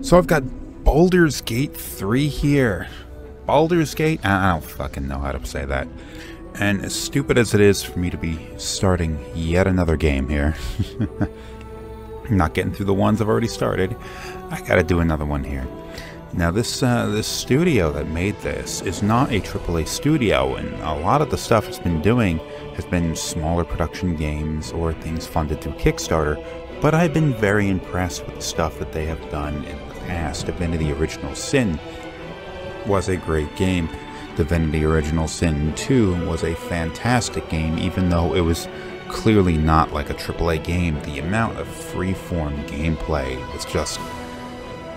So I've got Baldur's Gate 3 here. Baldur's Gate? I don't fucking know how to say that. And as stupid as it is for me to be starting yet another game here, I'm not getting through the ones I've already started, I gotta do another one here. Now this uh, this studio that made this is not a AAA studio, and a lot of the stuff it's been doing has been smaller production games or things funded through Kickstarter. But I've been very impressed with the stuff that they have done past. Divinity Original Sin was a great game. Divinity Original Sin 2 was a fantastic game, even though it was clearly not like a AAA game. The amount of freeform gameplay was just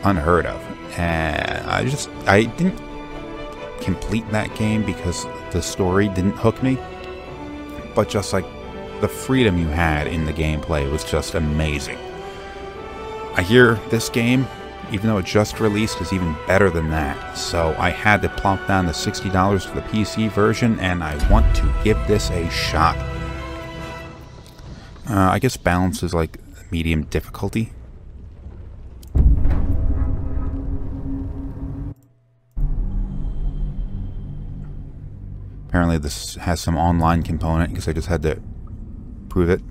unheard of. And I just, I didn't complete that game because the story didn't hook me. But just like the freedom you had in the gameplay was just amazing. I hear this game, even though it just released, is even better than that. So I had to plunk down the $60 for the PC version, and I want to give this a shot. Uh, I guess balance is like medium difficulty. Apparently this has some online component because I just had to prove it.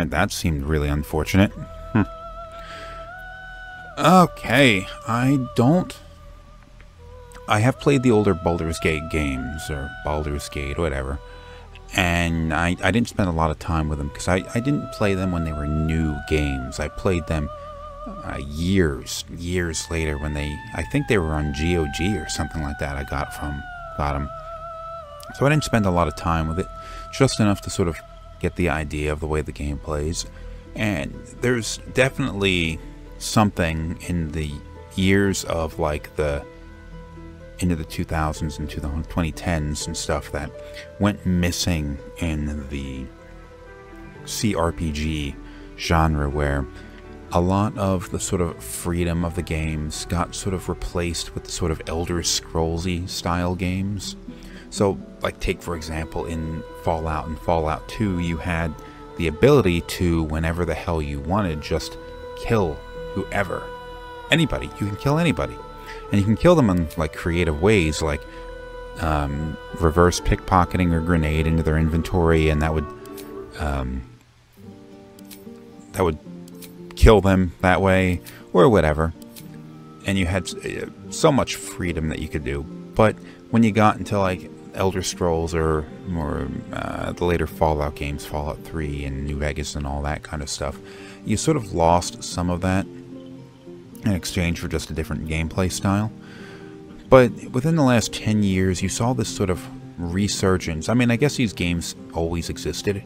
Alright, that seemed really unfortunate. Hmm. Okay, I don't... I have played the older Baldur's Gate games, or Baldur's Gate, whatever. And I, I didn't spend a lot of time with them, because I, I didn't play them when they were new games. I played them uh, years, years later when they... I think they were on GOG or something like that I got from... got them. So I didn't spend a lot of time with it, just enough to sort of get the idea of the way the game plays. And there's definitely something in the years of like the into the 2000s and to the 2010s and stuff that went missing in the CRPG genre where a lot of the sort of freedom of the games got sort of replaced with the sort of Elder Scrollsy style games. So, like, take for example, in Fallout and Fallout 2, you had the ability to, whenever the hell you wanted, just kill whoever. Anybody. You can kill anybody. And you can kill them in, like, creative ways, like um, reverse pickpocketing a grenade into their inventory, and that would. Um, that would kill them that way, or whatever. And you had uh, so much freedom that you could do. But when you got into like Elder Scrolls or more uh, the later Fallout games, Fallout 3 and New Vegas and all that kind of stuff, you sort of lost some of that in exchange for just a different gameplay style. But within the last 10 years, you saw this sort of resurgence. I mean, I guess these games always existed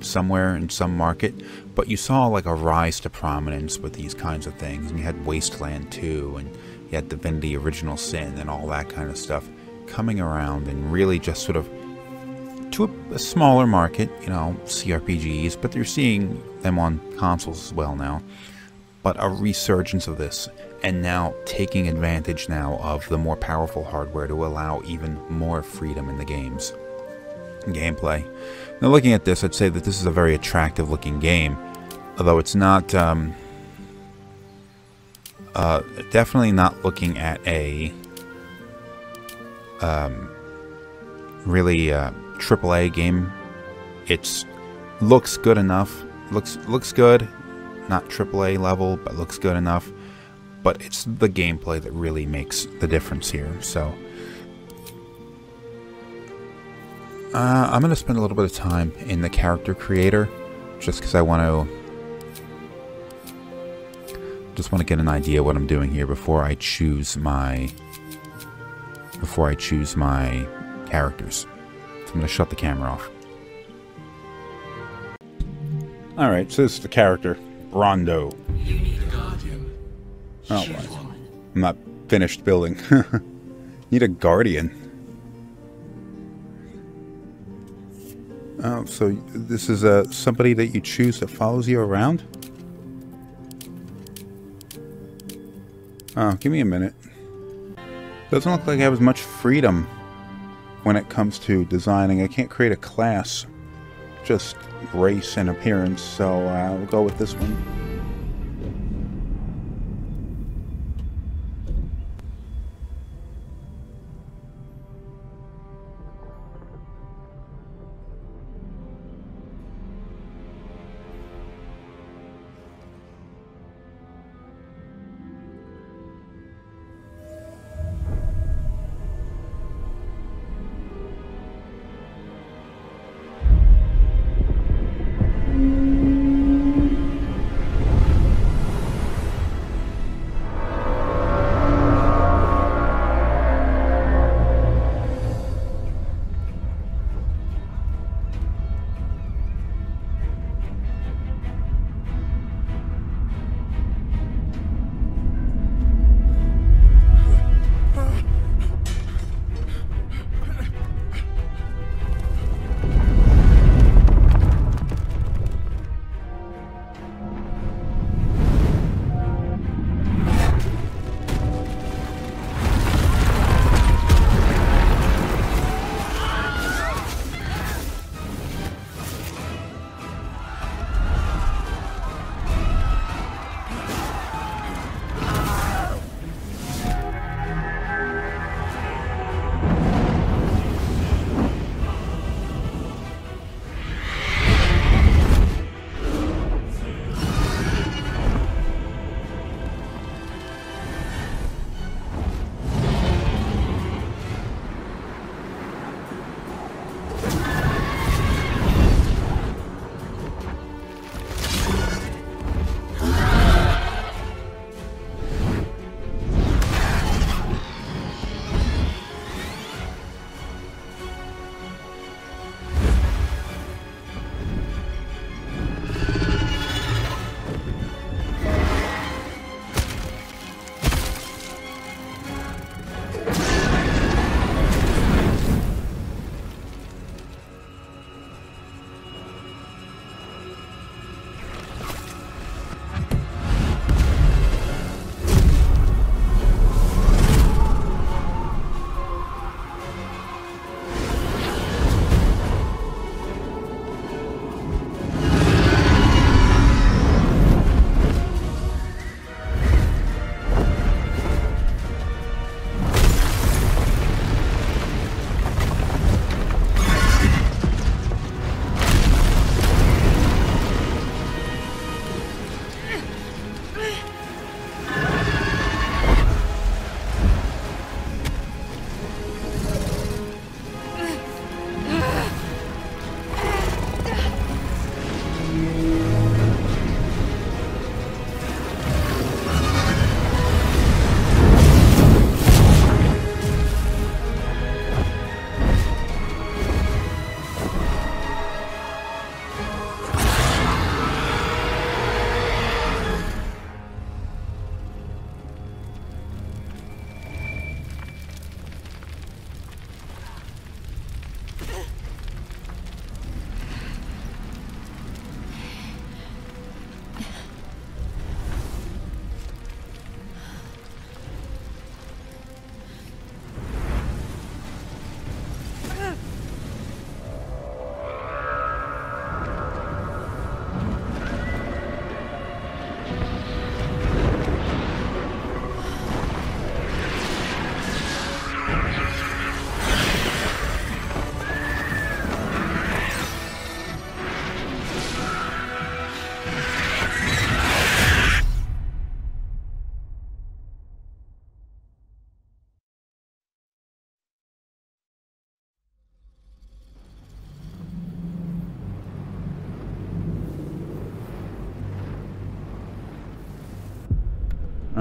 somewhere in some market, but you saw like a rise to prominence with these kinds of things. And you had Wasteland 2 and you had Divinity Original Sin and all that kind of stuff coming around and really just sort of to a, a smaller market, you know, CRPGs, but you're seeing them on consoles as well now. But a resurgence of this, and now taking advantage now of the more powerful hardware to allow even more freedom in the games. Gameplay. Now, looking at this, I'd say that this is a very attractive looking game, although it's not. Um, uh, definitely not looking at a um, really uh, AAA game. It's looks good enough. looks looks good, not AAA level, but looks good enough. But it's the gameplay that really makes the difference here. So uh, I'm going to spend a little bit of time in the character creator, just because I want to just want to get an idea what I'm doing here before I choose my before I choose my characters. So I'm going to shut the camera off. Alright, so this is the character, Rondo. You need a guardian. Oh, right. I'm not finished building. need a guardian. Oh, so this is uh, somebody that you choose that follows you around? Oh, give me a minute. Doesn't look like I have as much freedom when it comes to designing. I can't create a class, just race and appearance, so uh, we'll go with this one.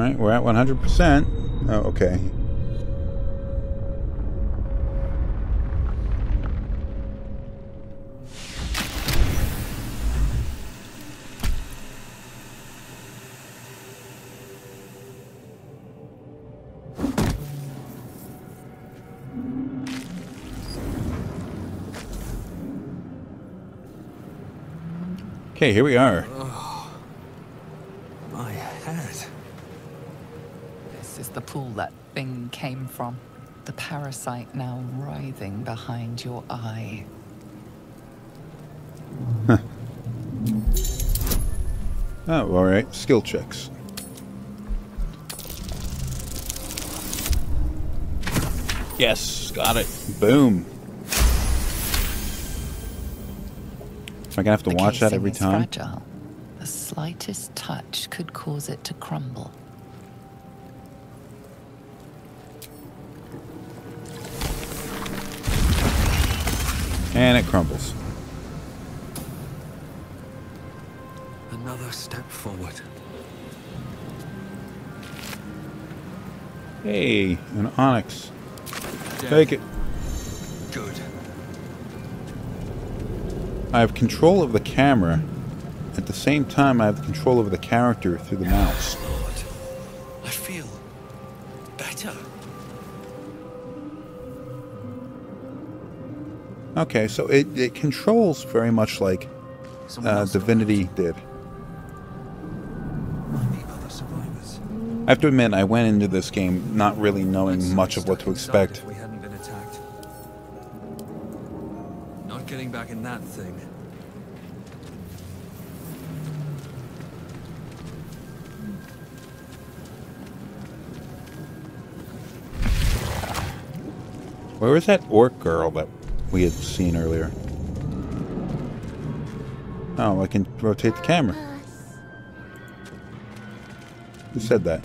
Alright, we're at 100%. Oh, okay. Okay, here we are. My head. This is the pool that thing came from. The parasite now writhing behind your eye. Oh, alright. Skill checks. Yes, got it. Boom. Am I gonna have to The watch that every time? Fragile. The slightest touch could cause it to crumble. And it crumbles. Another step forward. Hey, an onyx. Take it. Good. I have control of the camera. At the same time, I have control over the character through the mouse. Okay, so it, it controls very much like uh, Divinity did. Might be other survivors. I have to admit, I went into this game not really knowing much of what to expect. We hadn't been attacked. Not getting back in that thing. Where was that orc girl that we had seen earlier? Oh, I can rotate the camera. Who said that?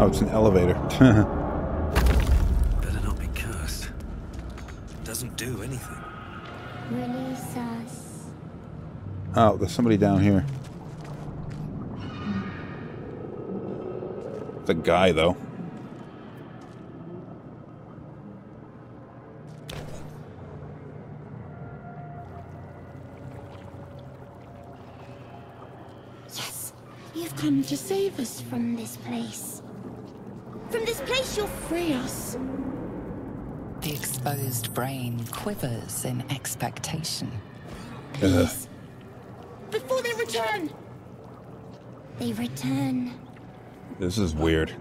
Oh, it's an elevator. Better not be cursed. Doesn't do anything. Release us. oh, there's somebody down here. The guy, though. Yes, you've come to save us from this place. From this place, you'll free us. The exposed brain quivers in expectation. Ugh. Please. Before they return. They return. This is weird.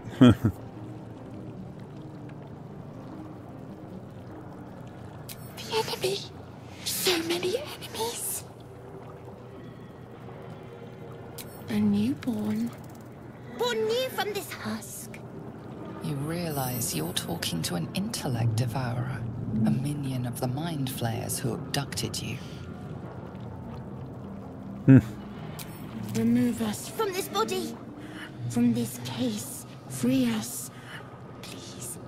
The enemy. So many enemies. A newborn. Born new from this husk. You realize you're talking to an intellect devourer, a minion of the mind flayers who abducted you. Hmm. Remove us from this body. From this case. Free us. Please.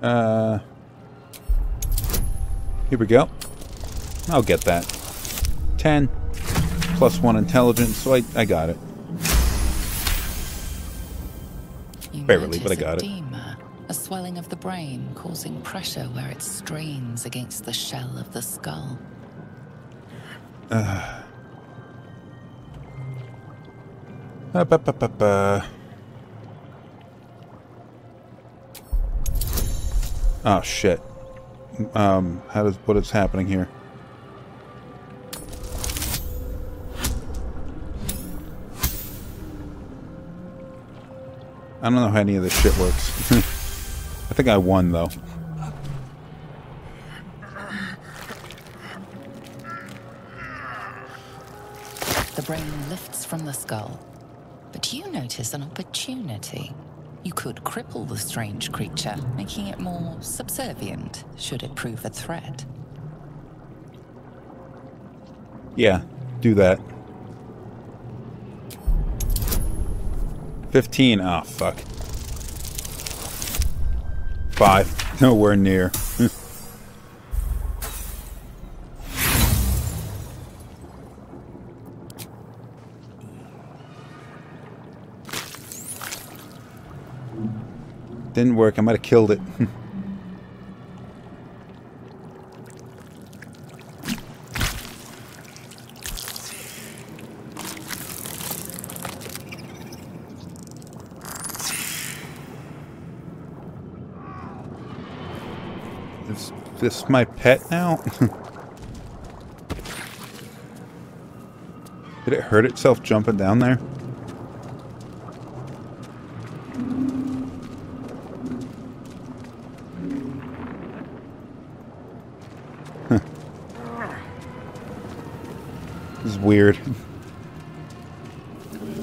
Uh, here we go. I'll get that. 10 plus 1 intelligence, so I, I got it. You Barely, but I got it. a swelling of the brain causing pressure where it strains against the shell of the skull. Uh, ba, ba, ba, ba. Oh shit. Um, how does what is happening here? I don't know how any of this shit works. I think I won though. The brain lifts from the skull, but you notice an opportunity. You could cripple the strange creature, making it more subservient should it prove a threat. Yeah, do that. 15. Ah, oh, fuck. Five. Nowhere near. Didn't work. I might have killed it. this my pet now? Did it hurt itself jumping down there? This is weird.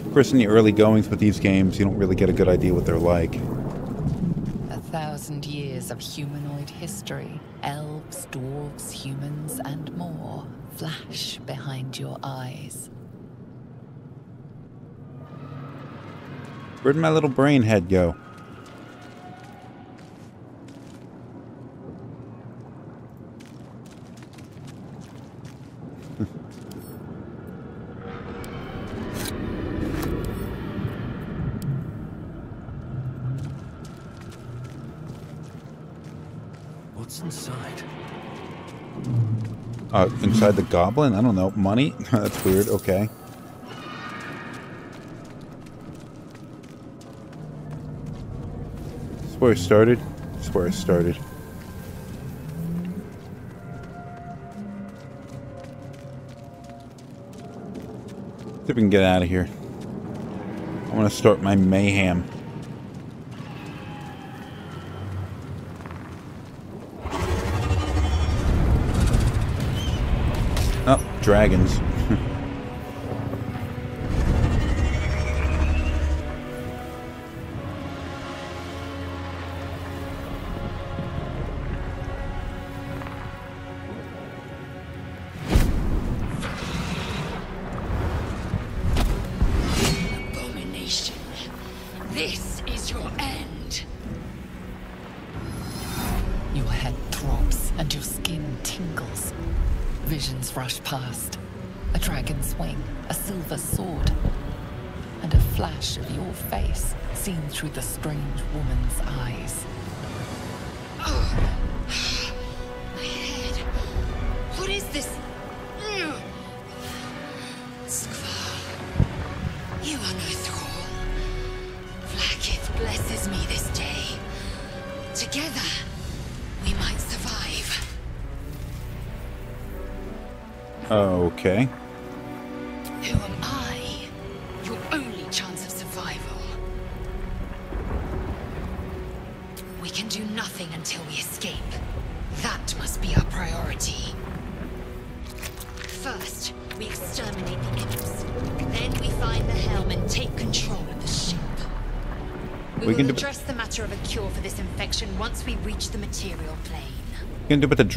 Of course, in the early goings with these games, you don't really get a good idea what they're like. Thousand years of humanoid history. Elves, dwarves, humans, and more flash behind your eyes. Where'd my little brain head go? What's inside? Uh, inside the goblin? I don't know. Money? That's weird. Okay. This is where I started. This is where I started. See if we can get out of here. I want to start my mayhem. Dragons.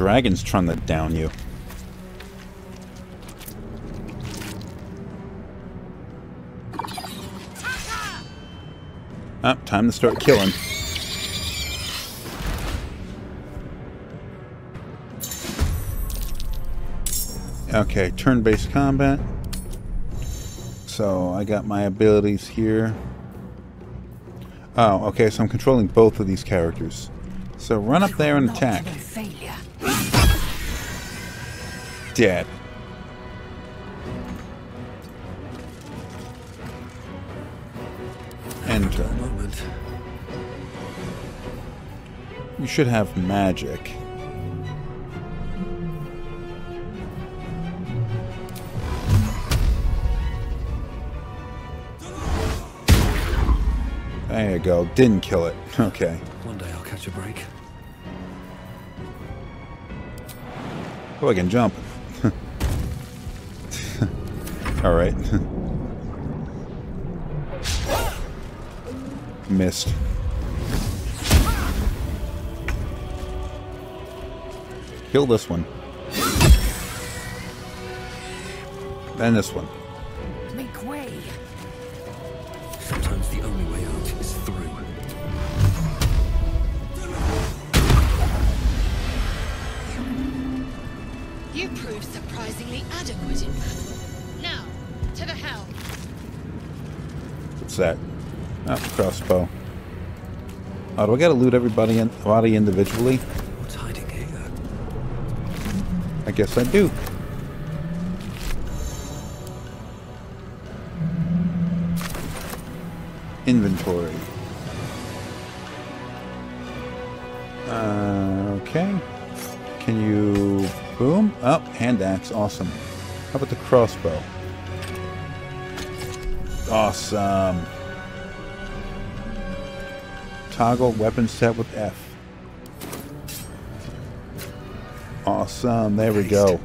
Dragons trying to down you. Ah, time to start killing. Okay, turn-based combat. So I got my abilities here. Oh, okay, so I'm controlling both of these characters. So run up there and attack. Dead. Enter. Moment. You should have magic. There you go. Didn't kill it. Okay. One day I'll catch a break. Oh, I can jump. All right. Missed. Kill this one. Then this one. Oh. Do I gotta loot everybody in, body individually? What's hiding here? I guess I do. Inventory. Uh, okay. Can you... Boom? Up, oh, hand axe. Awesome. How about the crossbow? Awesome. Toggle weapon set with F. Awesome. There we go.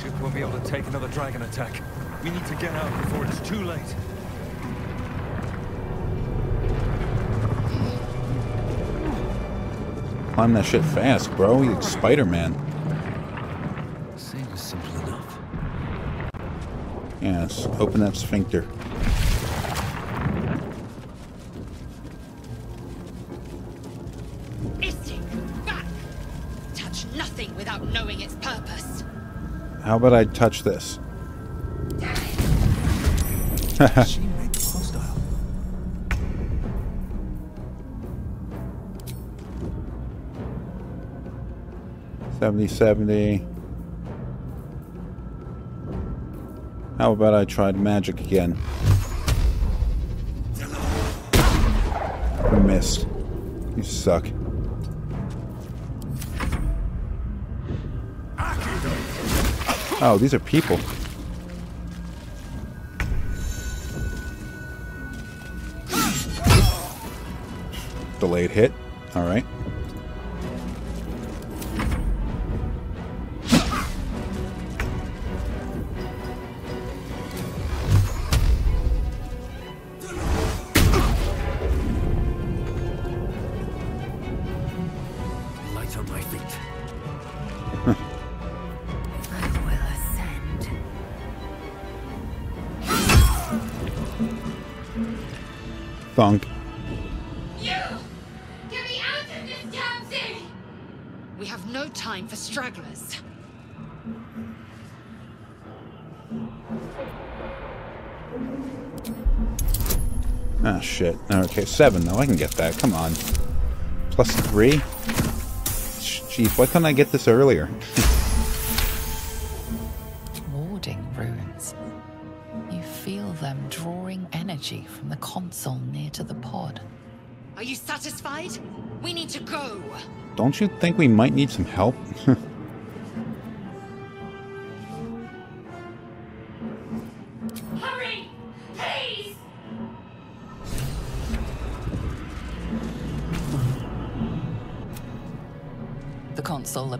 Ship won't be able to take another dragon attack. We need to get out before it's too late. Climb that shit fast, bro. You like Spider-Man. Yes. Open that sphincter. Istik, back! Touch nothing without knowing its purpose. How about I touch this? she may. Seventy, seventy. How about I tried magic again? Missed. You suck. Oh, these are people. Delayed hit. Alright. Seven, though. I can get that. Come on. Plus three? Jeez, why couldn't I get this earlier? Warding runes. You feel them drawing energy from the console near to the pod. Are you satisfied? We need to go. Don't you think we might need some help?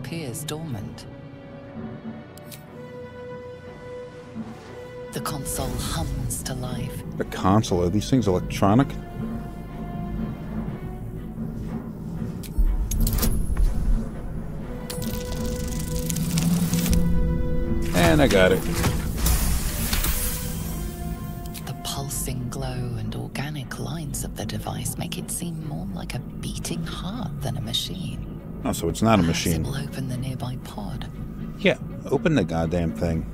appears dormant. The console hums to life. the console, are these things electronic? And I got it. The pulsing glow and organic lines of the device make it seem more like a beating heart than a machine. Oh, so it's not a Perhaps It machine. Open the goddamn thing.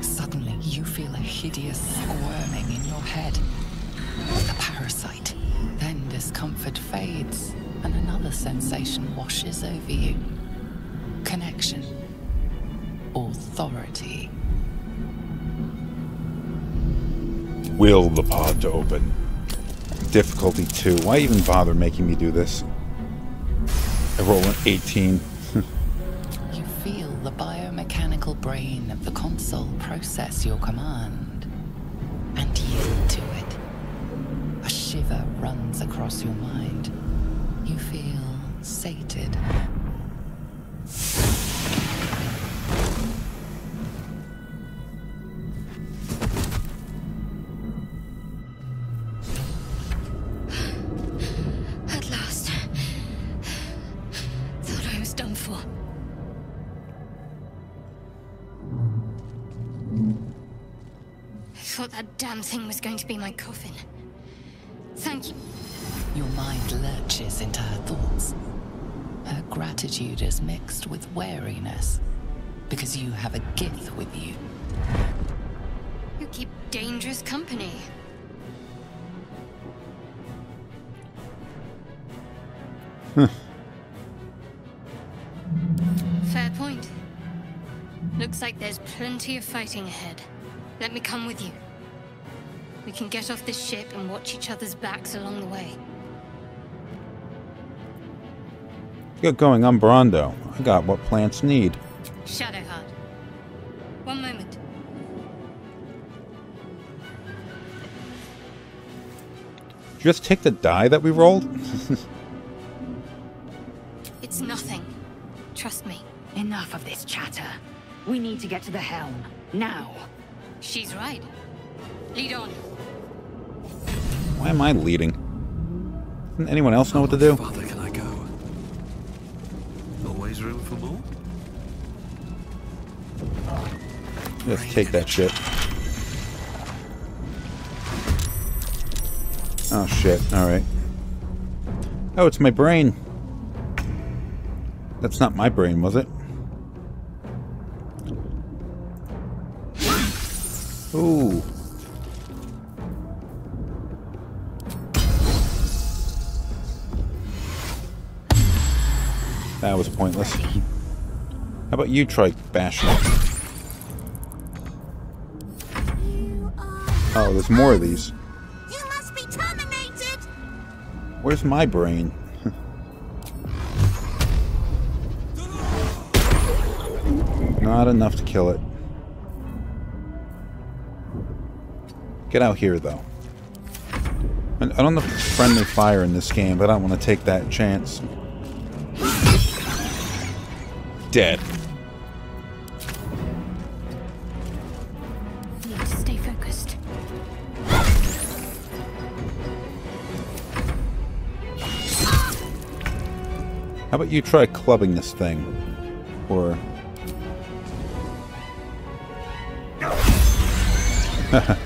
Suddenly, you feel a hideous squirming in your head. A parasite. Then discomfort fades, and another sensation washes over you. Connection. Authority. Will the pod to open. Difficulty 2. Why even bother making me do this? I roll an 18. Dangerous company. Hmm. Fair point. Looks like there's plenty of fighting ahead. Let me come with you. We can get off this ship and watch each other's backs along the way. Get going, I'm Brando. I got what plants need. Shadowheart. Just take the die that we rolled? It's nothing. Trust me. Enough of this chatter. We need to get to the helm. Now. She's right. Lead on. Why am I leading? Doesn't anyone else know what to do? Farther can I go? Always room for more? Just take that shit. Oh shit, alright. Oh, it's my brain. That's not my brain, was it? Ooh. That was pointless. How about you try bashing it? Oh, there's more of these. Where's my brain? Not enough to kill it. Get out here, though. I don't know if it's friendly fire in this game, but I don't want to take that chance. Dead. How about you try clubbing this thing? Or... How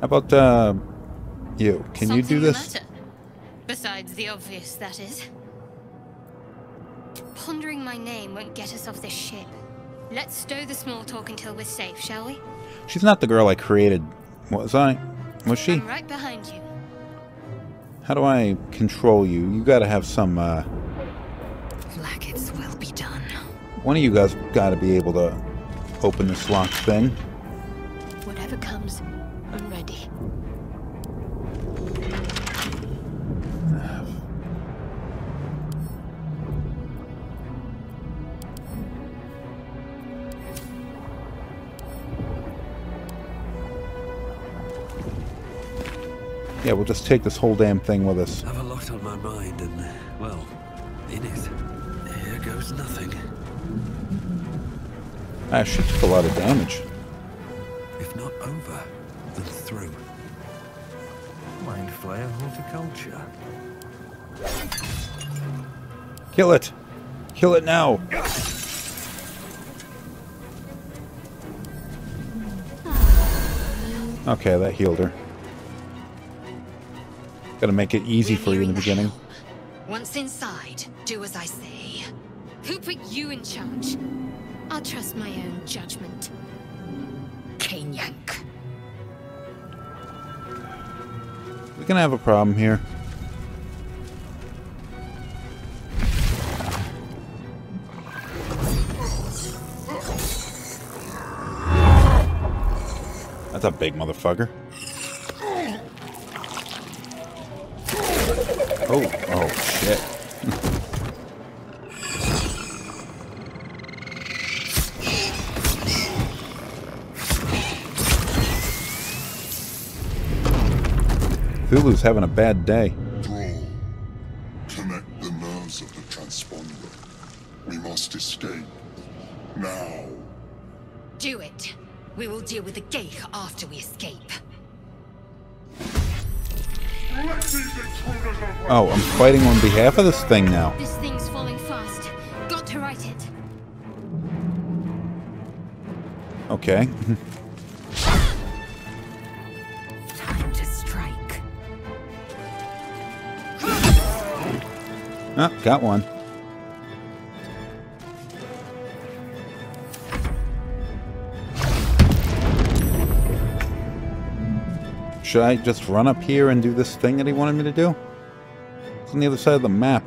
about, uh, you? Can you do Something this? matter? Besides the obvious, that is. Pondering my name won't get us off this ship. Let's stow the small talk until we're safe, shall we? She's not the girl I created. Was I? Was she? I'm right behind you. How do I control you? You gotta have some, uh... Blackets will be done. One of you guys gotta be able to open this locked thing. Yeah, we'll just take this whole damn thing with us. I have a lot on my mind and, well, in it, here goes nothing. Ah, she took a lot of damage. If not over, then through. Mind flayer horticulture. Kill it! Kill it now! Okay, that healed her. Gotta make it easy We're for you in the beginning. helm. Once inside, do as I say. Who put you in charge? I'll trust my own judgment. Cane Yank. We're gonna have a problem here. That's a big motherfucker. Oh, oh shit. Hulu's having a bad day. fighting on behalf of this thing now. This thing's falling fast. Got to it. Okay. Time to strike. Ah, got one. Should I just run up here and do this thing that he wanted me to do? On the other side of the map.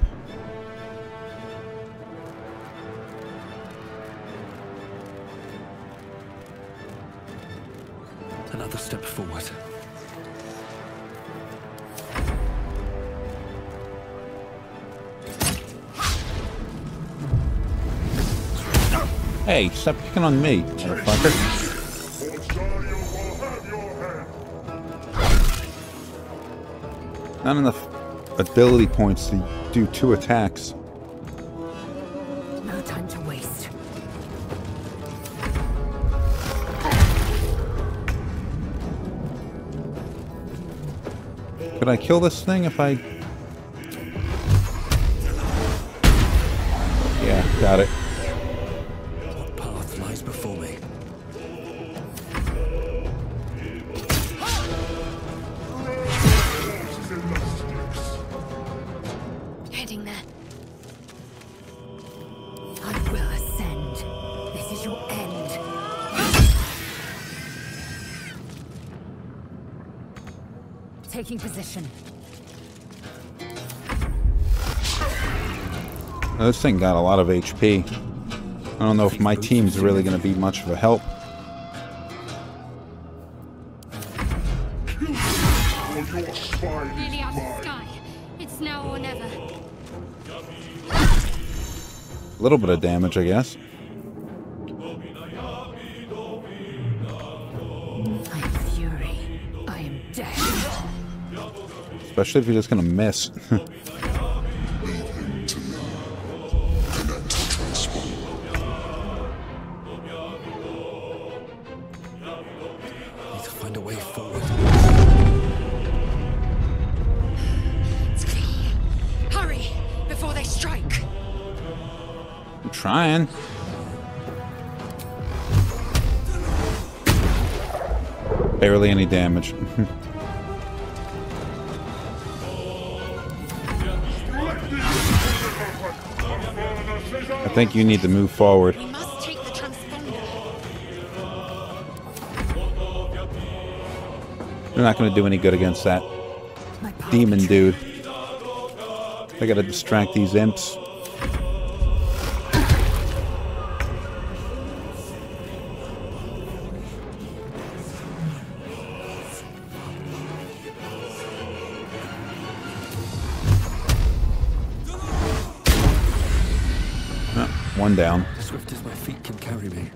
Another step forward. Hey, stop picking on me, motherfucker. Corsario will have. Not enough ability points to do two attacks. No time to waste. Could I kill this thing if I... Yeah, got it. This thing got a lot of HP. I don't know if my team's really going to be much of a help. Or your spine Nearly is out of the mine. sky. It's now or never. A little bit of damage, I guess. I am fury. I am death. Especially if you're just going to miss. Barely any damage. I think you need to move forward. We must take the transponder. They're not going to do any good against that demon dude. I gotta distract these imps. One down. Swift as my feet can carry me.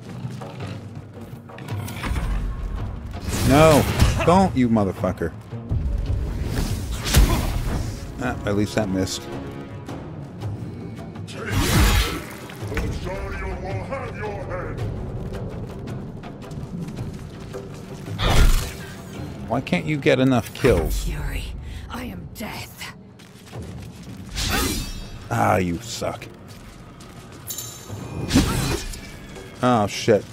No! Don't, you motherfucker. Ah, at least that missed. Corsario will have your head. Why can't you get enough kills? Fury. I am death. Ah, you suck. Oh, shit.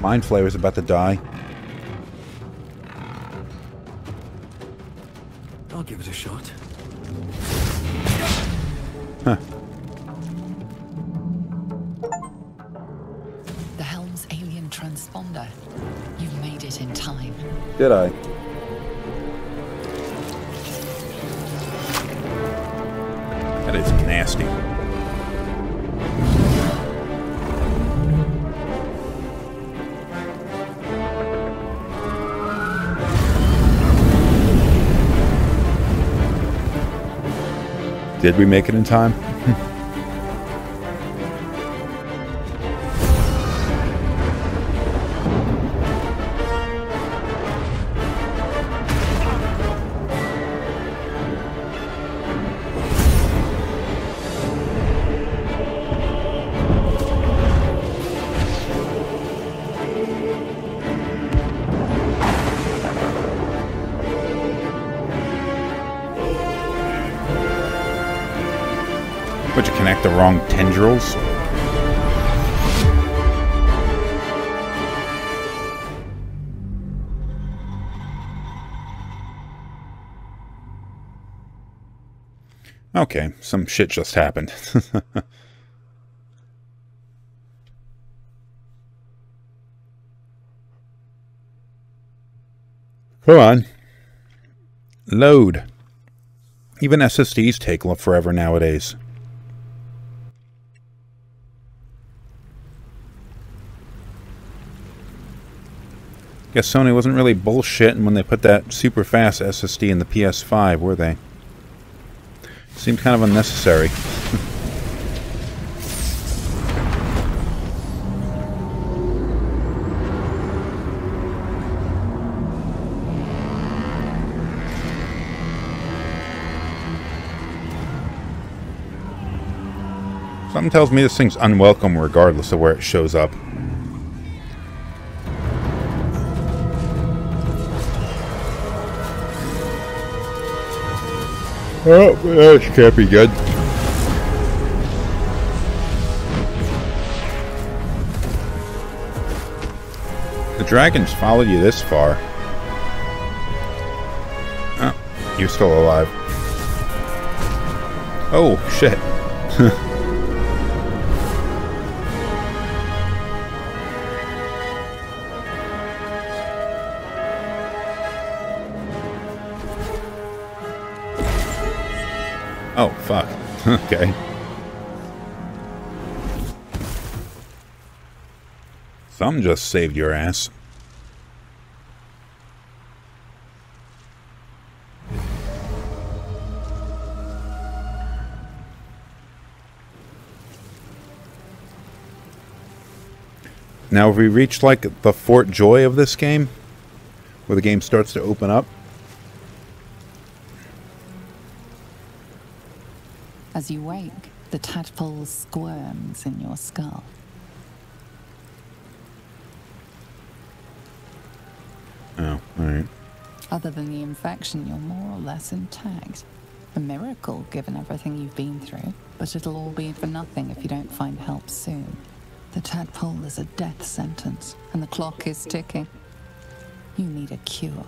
Mind Flayer's about to die. I'll give it a shot. The Helm's alien transponder. You've made it in time. Did I? That is nasty. Did we make it in time? Okay, some shit just happened. Come on. Load. Even SSDs take forever nowadays. Guess Sony wasn't really bullshitting when they put that super fast SSD in the PS5, were they? Seemed kind of unnecessary. Something tells me this thing's unwelcome regardless of where it shows up. Oh, this can't be good. The dragons followed you this far. Oh, you're still alive. Oh, shit. Oh, fuck. okay. Some just saved your ass. Now, have we reach, like, the Fort Joy of this game? Where the game starts to open up? As you wake, the tadpole squirms in your skull. Oh, alright. Other than the infection, you're more or less intact. A miracle, given everything you've been through, but it'll all be for nothing if you don't find help soon. The tadpole is a death sentence, and the clock is ticking. You need a cure.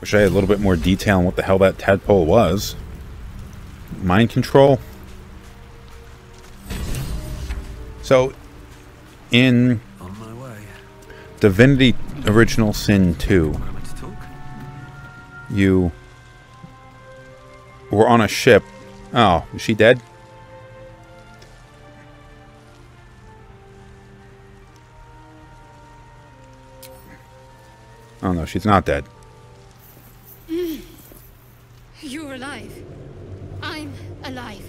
Wish I had a little bit more detail on what the hell that tadpole was. Mind control? So, in. Divinity Original Sin 2, Moment to talk. you were on a ship. Oh, is she dead? Oh no, she's not dead. You're alive. Alive.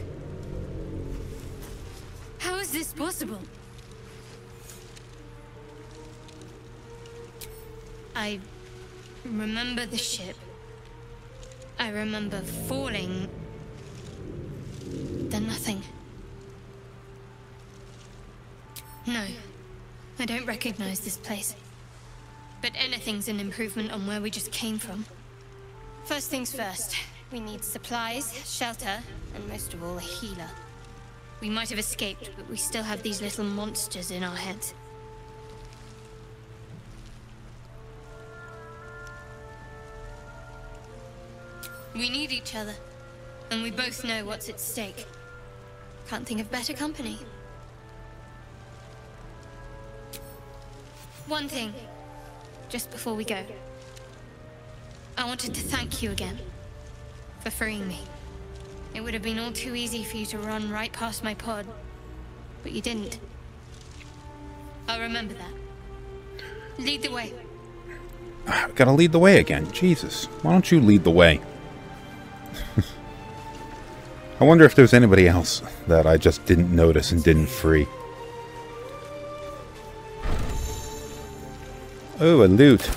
How is this possible? I remember the ship. I remember falling. Then nothing. No, I don't recognize this place. But anything's an improvement on where we just came from. First things first, we need supplies, shelter, and most of all, a healer. We might have escaped, but we still have these little monsters in our heads. We need each other, and we both know what's at stake. Can't think of better company. One thing, just before we go. I wanted to thank you again for freeing me. It would have been all too easy for you to run right past my pod, but you didn't. I'll remember that. Lead the way. Ah, Gotta lead the way again. Jesus. Why don't you lead the way? I wonder if there's anybody else that I just didn't notice and didn't free. Oh, a loot.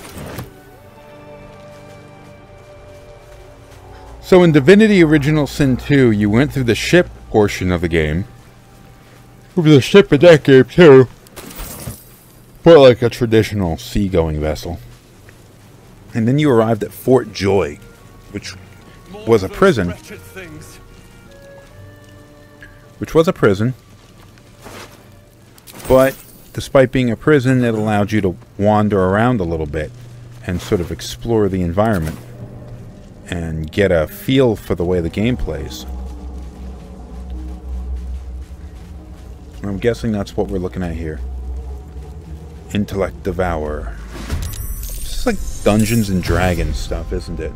So in Divinity Original Sin 2, you went through the ship portion of the game. Over the ship in that game too. But like a traditional seagoing vessel. And then you arrived at Fort Joy, which was a prison. Which was a prison. But despite being a prison, it allowed you to wander around a little bit and sort of explore the environment. And get a feel for the way the game plays. I'm guessing that's what we're looking at here. Intellect Devour. This is like Dungeons and Dragons stuff, isn't it?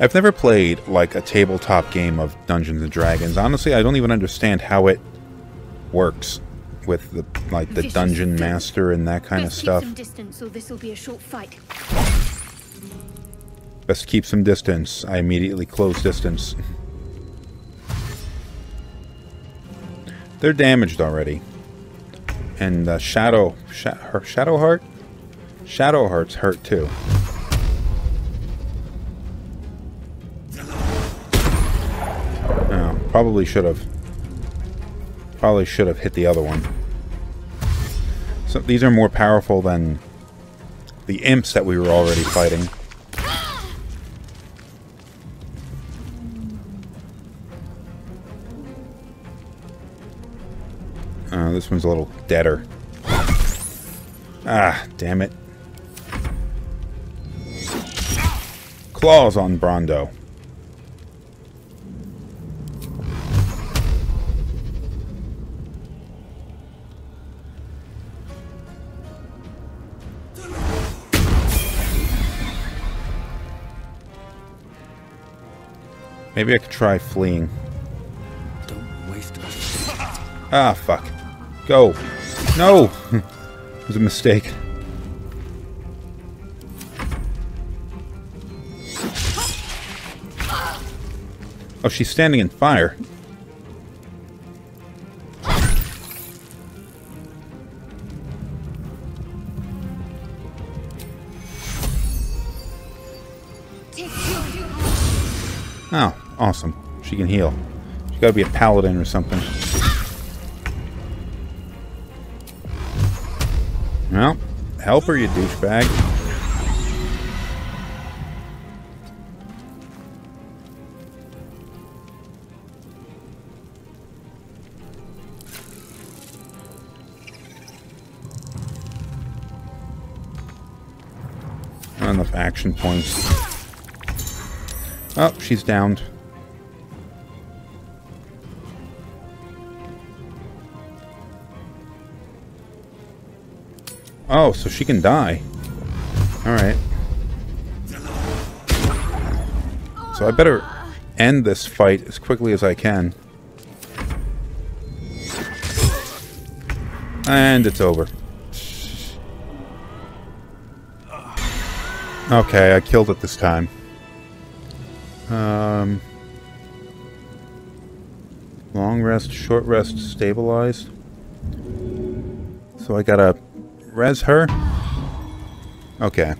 I've never played like a tabletop game of Dungeons and Dragons. Honestly, I don't even understand how it works with the like the dungeon master and that kind of stuff. Distance, Best keep some distance. I immediately close distance. They're damaged already. And uh, Shadow... Sha her, Shadowheart? Shadow Heart's hurt too. Oh, probably should have. Probably should have hit the other one. So these are more powerful than the imps that we were already fighting. This one's a little deader. Ah, damn it. Claws on Brondo. Maybe I could try fleeing. Don't waste it. Ah, fuck. Go. No! it was a mistake. Oh, she's standing in fire. Oh, awesome. She can heal. She's gotta be a paladin or something. Well, help her, you douchebag. Not enough action points. Oh, she's downed. Oh, so she can die. Alright. So I better end this fight as quickly as I can. And it's over. Okay, I killed it this time. Um, long rest, short rest, stabilized. So I gotta res her? Okay.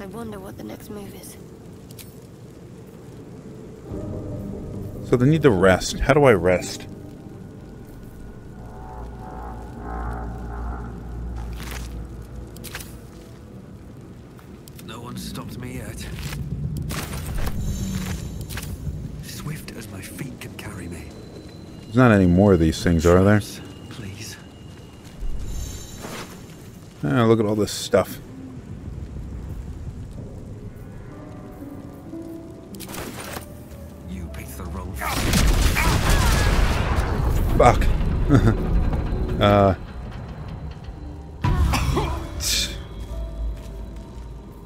I wonder what the next move is. So they need to rest. How do I rest? No one stopped me yet. Swift as my feet can carry me. There's not any more of these things, are there? Oh, look at all this stuff. You picked the wrong. Fuck. uh.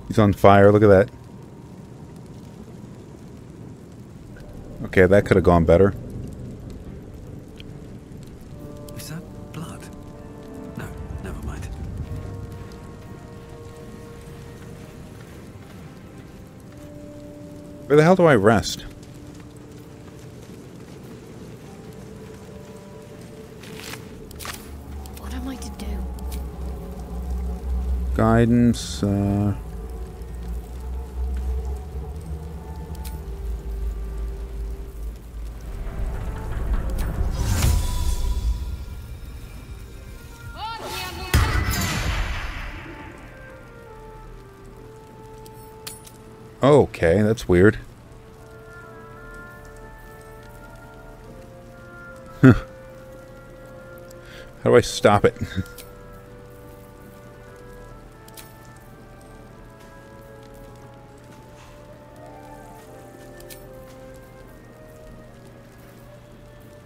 He's on fire. Look at that. Okay, that could have gone better. Where the hell do I rest? What am I to do? Guidance. Uh, Okay, that's weird. How do I stop it?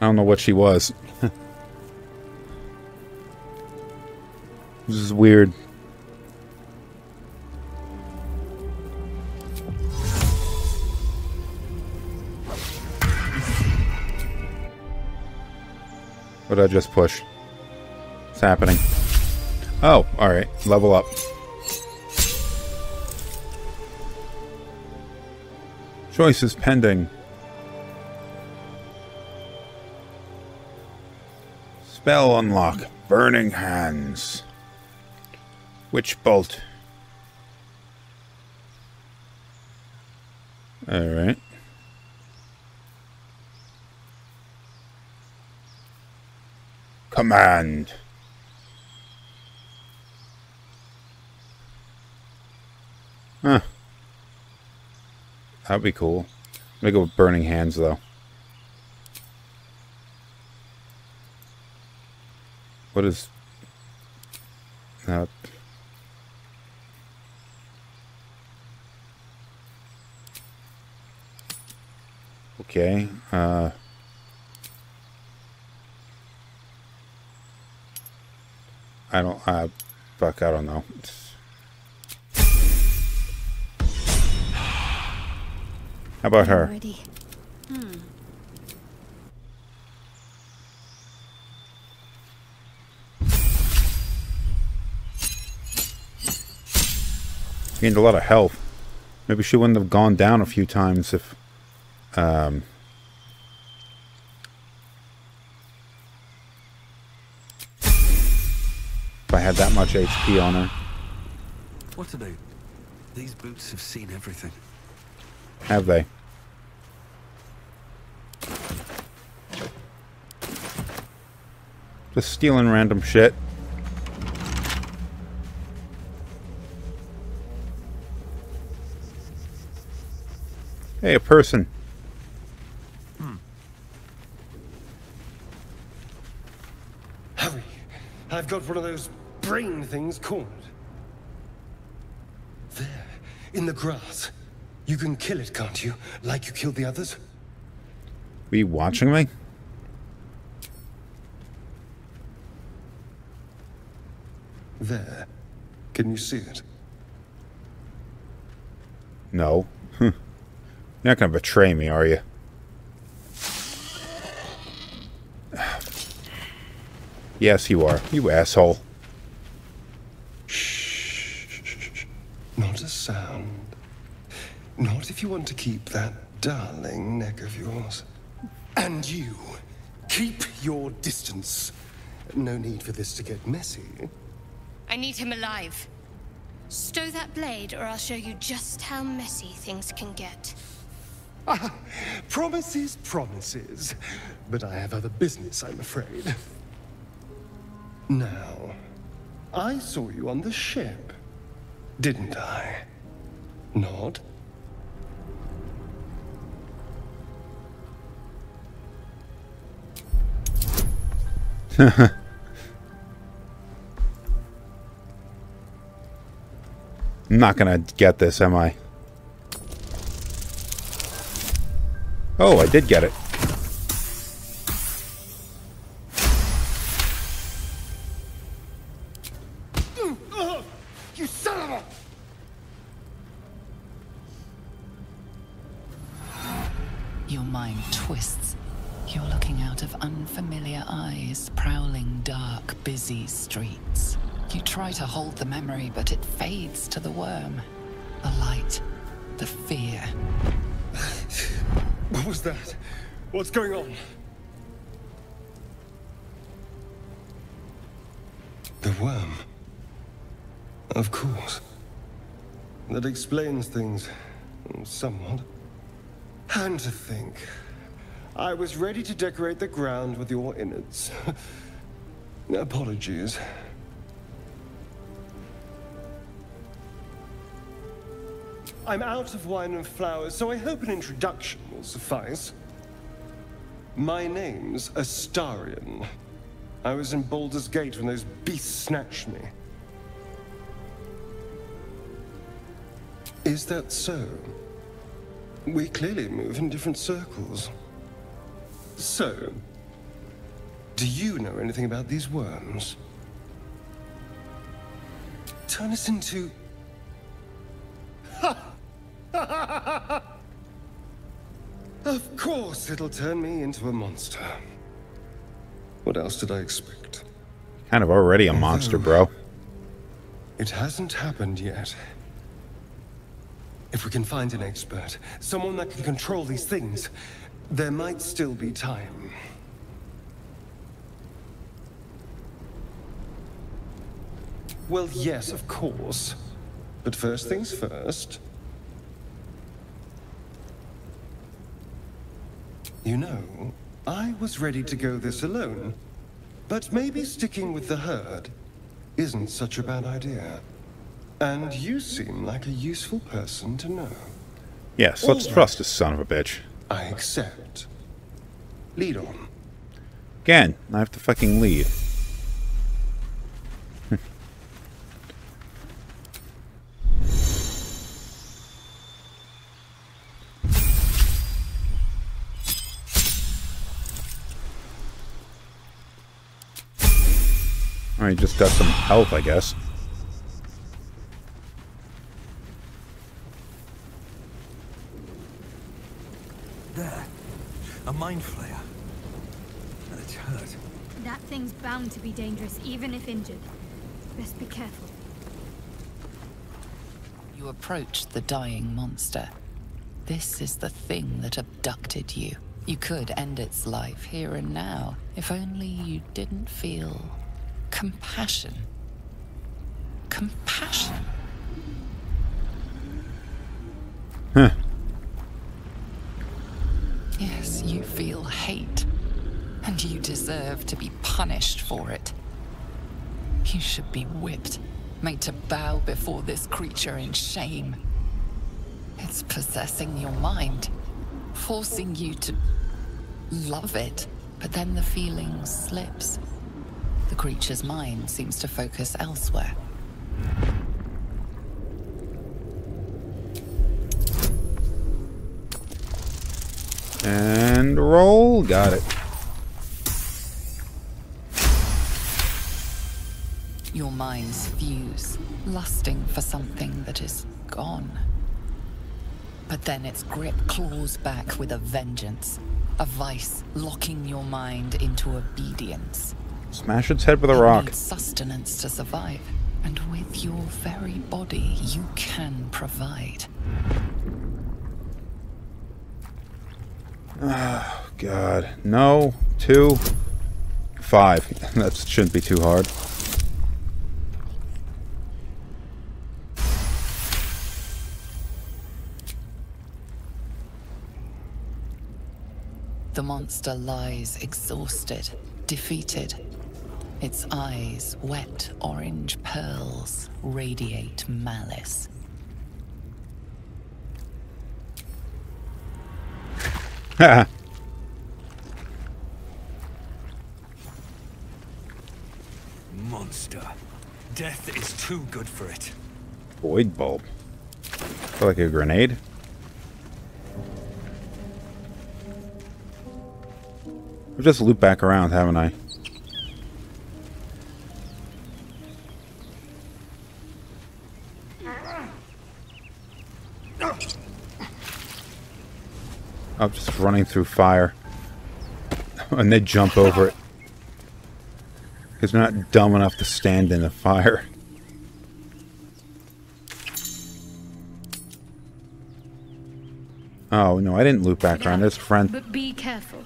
I don't know what she was. this is weird. Did I just push? What's happening? Oh, alright. Level up. Choices pending. Spell unlock. Burning Hands. Witch Bolt. Alright. Command. Huh. That'd be cool. Let me go with Burning Hands, though. What is... Uh, okay. Uh... I don't... Uh, fuck, I don't know. How about her? Ready. Gained a lot of health. Maybe she wouldn't have gone down a few times if... Um... I had that much HP on her. What are they? These boots have seen everything. Have they? Just stealing random shit. Hey, a person. Hmm. Hurry! I've got one of those brain things cornered. There, in the grass. You can kill it, can't you? Like you killed the others? Were you watching me? There. Can you see it? No. You're not gonna betray me, are you? Yes, you are. You asshole. Not a sound. Not if you want to keep that darling neck of yours. And you, keep your distance. No need for this to get messy. I need him alive. Stow that blade, or I'll show you just how messy things can get. Ah, Promises, promises. But I have other business, I'm afraid. Now, I saw you on the ship, didn't I? Not? I'm not gonna get this, am I? Oh, I did get it. You son of a... Your mind twists. You're looking out of unfamiliar eyes, prowling dark, busy streets. You try to hold the memory, but it fades to the worm. The light, the fear. What was that? What's going on? The worm. Of course. That explains things somewhat. And to think, I was ready to decorate the ground with your innards. Apologies. I'm out of wine and flowers, so I hope an introduction will suffice. My name's Astarion. I was in Baldur's Gate when those beasts snatched me. Is that so? We clearly move in different circles. So, Do you know anything about these worms? Turn us into... of course it'll turn me into a monster. What else did I expect? Kind of already a monster, bro. It hasn't happened yet. If we can find an expert, someone that can control these things, there might still be time. Well, yes, of course. But first things first. You know, I was ready to go this alone. But maybe sticking with the herd isn't such a bad idea. And you seem like a useful person to know. Yes, let's right. trust this son of a bitch. I accept. Lead on. Again, I have to fucking lead. I just got some health, I guess. There. A mind flayer. And it's hurt. That thing's bound to be dangerous, even if injured. Best be careful. You approach the dying monster. This is the thing that abducted you. You could end its life here and now, if only you didn't feel compassion. Compassion. Huh. Yes, you feel hate. And you deserve to be punished for it. You should be whipped, made to bow before this creature in shame. It's possessing your mind, forcing you to love it. But then the feeling slips. The creature's mind seems to focus elsewhere. And roll. Got it. Minds fuse, lusting for something that is gone. But then its grip claws back with a vengeance, a vice locking your mind into obedience. Smash its head with a It rock. needs sustenance to survive, and with your very body, you can provide. Oh, God. No. Two. Five. that shouldn't be too hard. Monster lies exhausted, defeated. Its eyes, wet orange pearls, radiate malice. Monster. Death is too good for it. Void bulb. Feel like a grenade. I've just looped back around, haven't I? I'm just running through fire. and they jump over it. Because they're not dumb enough to stand in the fire. Oh, no, I didn't loop back around. There's a friend. But be careful.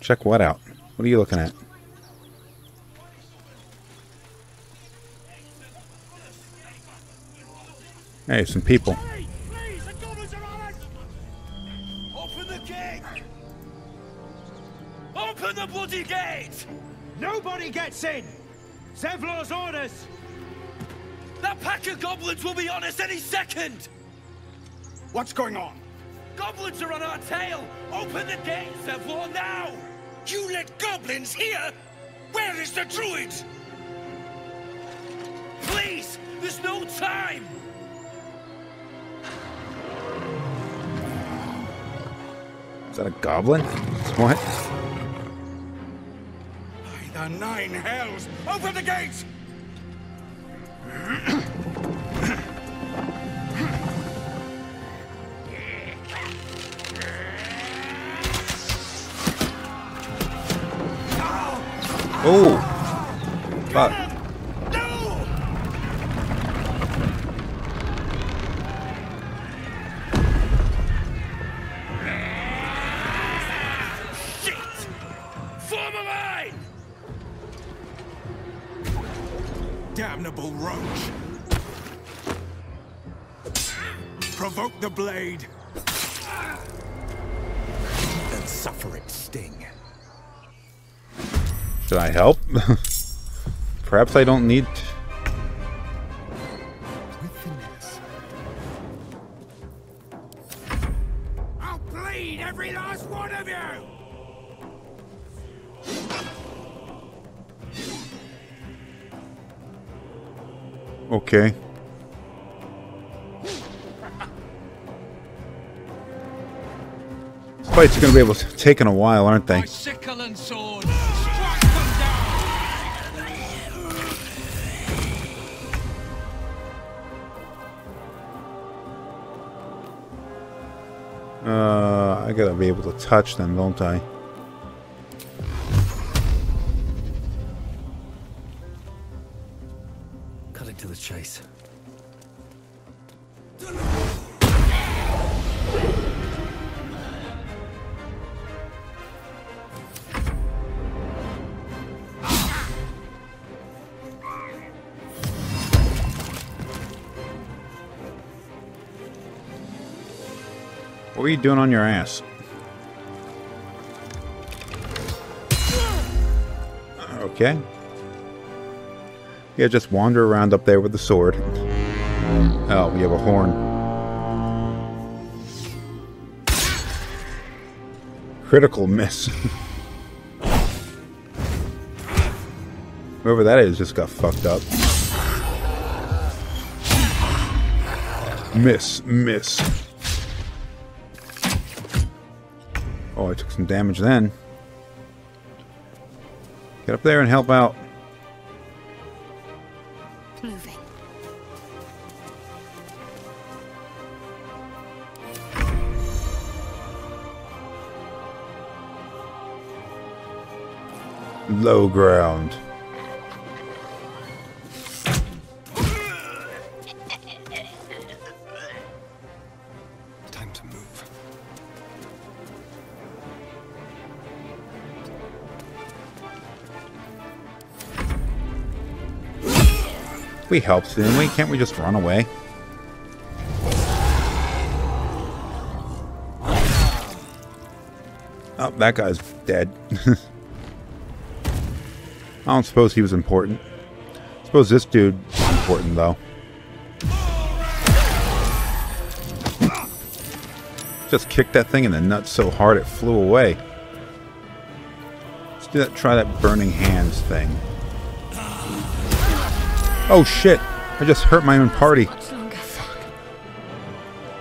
Check what out? What are you looking at? Hey, some people. Please, the goblins are on us! Open the gate! Open the bloody gate! Nobody gets in! Zevlor's orders! That pack of goblins will be on us any second! What's going on? Goblins are on our tail! Open the gate, Zevlor, now! You let goblins here? Where is the druid? Please! There's no time! Is that a goblin? What? By the nine hells! Open the gates! Oh! Fuck. Shit! Form a line! Damnable roach! Provoke the blade! And suffer its sting. Should I help? Perhaps I don't need... I'll bleed every last one of you! Okay. Fights are gonna be able to taking a while, aren't they? Gotta be able to touch them, don't I? Cutting to the chase. What were you doing on your ass? Okay. Yeah, just wander around up there with the sword. Oh, we have a horn. Critical miss. Whoever that is just got fucked up. Miss, miss. Oh, I took some damage then. Get up there and help out. Moving. Low ground. We helped, didn't we? Can't we just run away? Oh, that guy's dead. I don't suppose he was important. I suppose this dude is important, though. Just kicked that thing in the nuts so hard it flew away. Let's do that. Try that burning hands thing. Oh shit! I just hurt my own party.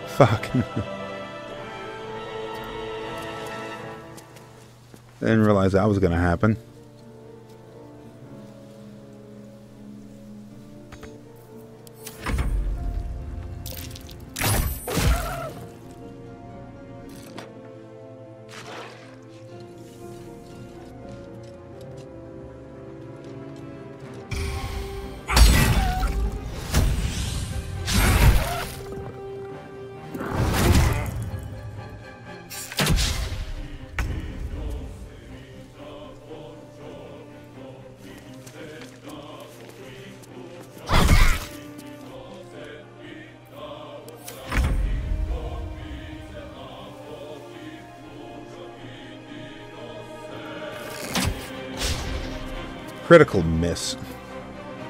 Fuck. I didn't realize that was gonna happen. Critical miss.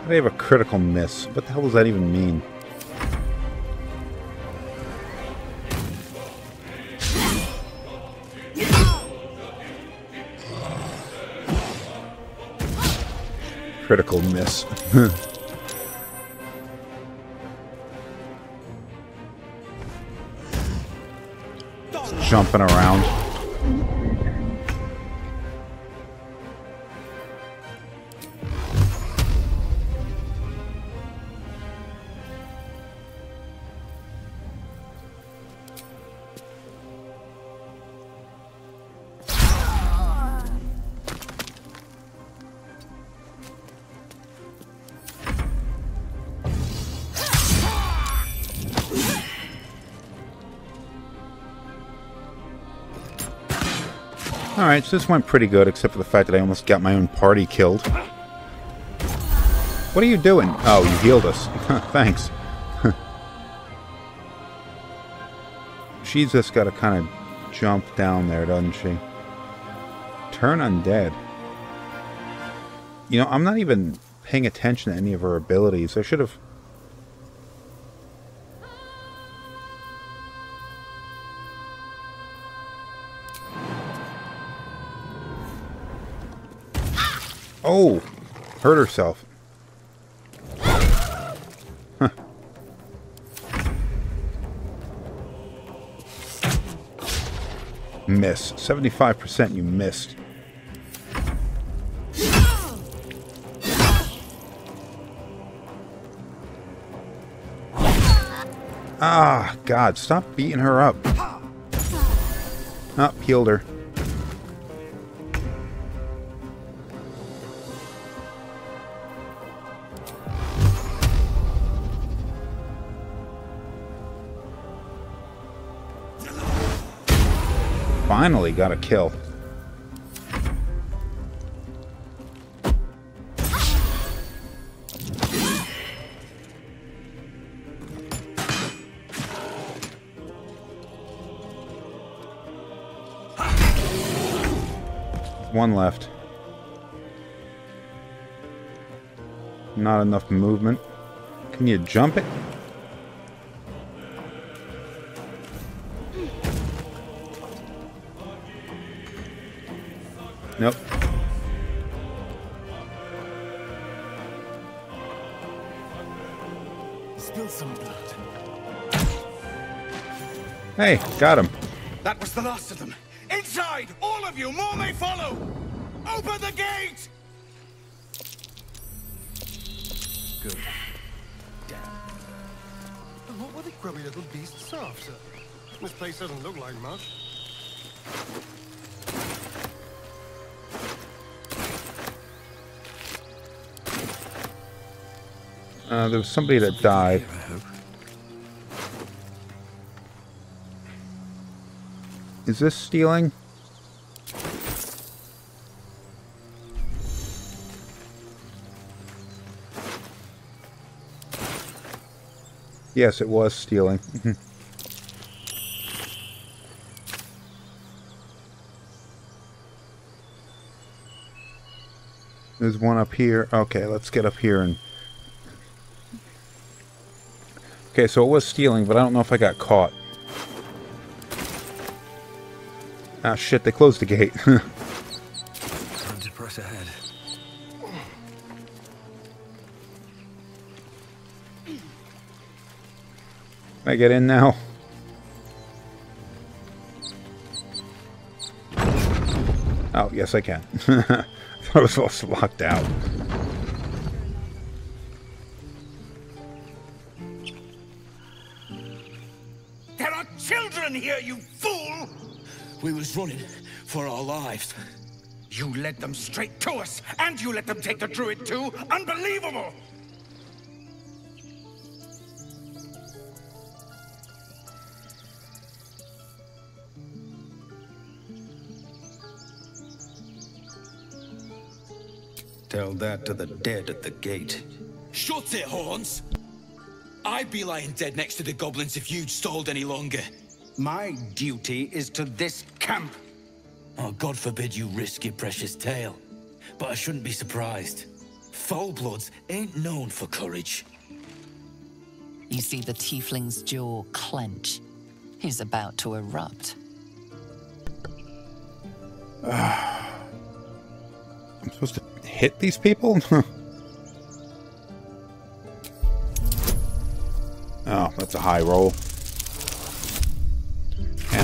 You have a critical miss? What the hell does that even mean? Critical miss. Jumping around. Alright, so this went pretty good, except for the fact that I almost got my own party killed. What are you doing? Oh, you healed us. Thanks. She's just got to kind of jump down there, doesn't she? Turn undead. You know, I'm not even paying attention to any of her abilities. I should have... Oh! Hurt herself. Huh. Miss. 75% you missed. Ah, God, stop beating her up. Up, oh, healed her. Finally got a kill. One left. Not enough movement. Can you jump it? Nope. Spill some blood. Hey, got him. That was the last of them. Inside! All of you! More may follow! Open the gate! Good. Damn. What were the grubby little beasts after? This place doesn't look like much. Uh, there was somebody that died. Is this stealing? Yes, it was stealing. There's one up here. Okay, let's get up here and Okay, so it was stealing, but I don't know if I got caught. Ah, shit, they closed the gate. Time to press ahead. Can I get in now? Oh, yes I can. I thought it was also locked out. Running for our lives. You led them straight to us, and you let them take the druid too? Unbelievable! Tell that to the dead at the gate. Shut it, Horns! I'd be lying dead next to the goblins if you'd stalled any longer. My duty is to this camp. Oh, God forbid you risk your precious tail. But I shouldn't be surprised. Foulbloods ain't known for courage. You see the tiefling's jaw clench. He's about to erupt. I'm supposed to hit these people? oh, that's a high roll and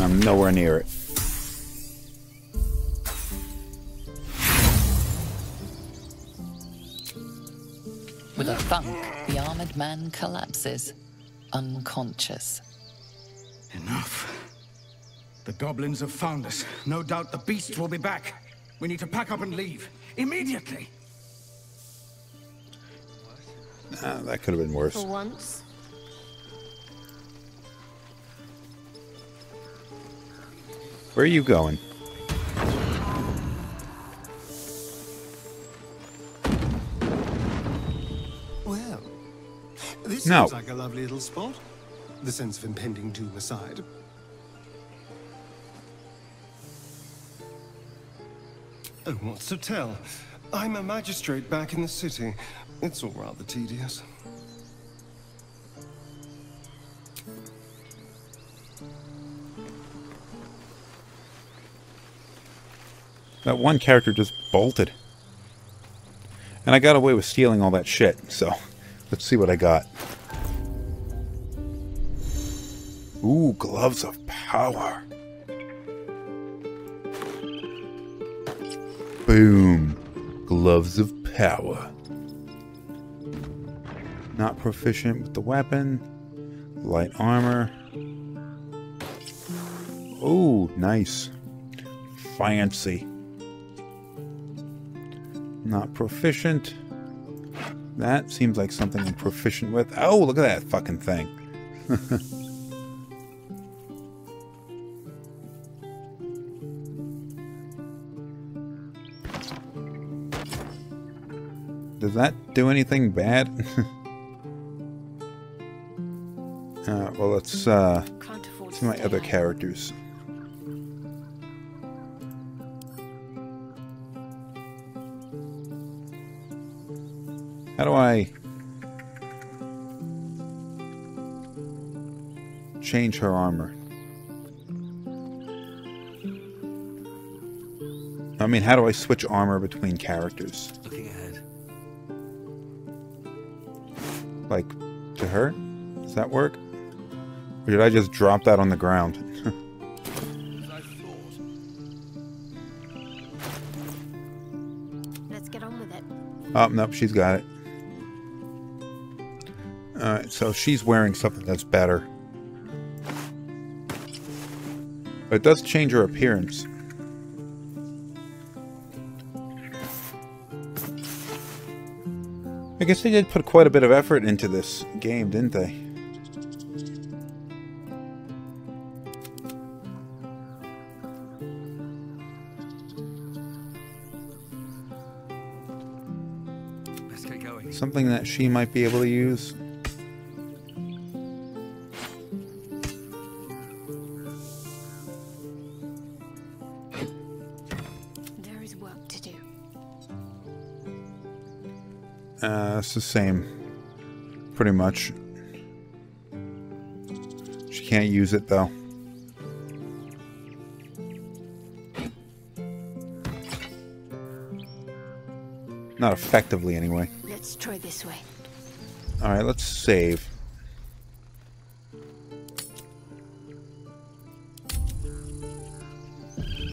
I'm nowhere near it. With a thunk, the armored man collapses, unconscious. Enough. The goblins have found us. No doubt the beasts will be back. We need to pack up and leave. Immediately! Ah, that could have been worse. For once. Where are you going? Well, this no. seems like a lovely little spot. The sense of impending doom aside. Oh, what's to tell? I'm a magistrate back in the city. It's all rather tedious. That one character just bolted. And I got away with stealing all that shit, so let's see what I got. Ooh, gloves of power. Boom. Gloves of power. Not proficient with the weapon. Light armor. Ooh, nice. Fancy. Not proficient. That seems like something I'm proficient with. Oh, look at that fucking thing. Does that do anything bad? uh, well, let's uh, see my other characters. Do I change her armor? I mean, how do I switch armor between characters? Looking ahead. Like, to her? Does that work? Or did I just drop that on the ground? Let's get on with it. oh, nope, she's got it. So she's wearing something that's better. But it does change her appearance. I guess they did put quite a bit of effort into this game, didn't they? Let's get going. Something that she might be able to use. It's the same. Pretty much. She can't use it though. Not effectively, anyway. Let's try this way. Alright, let's save.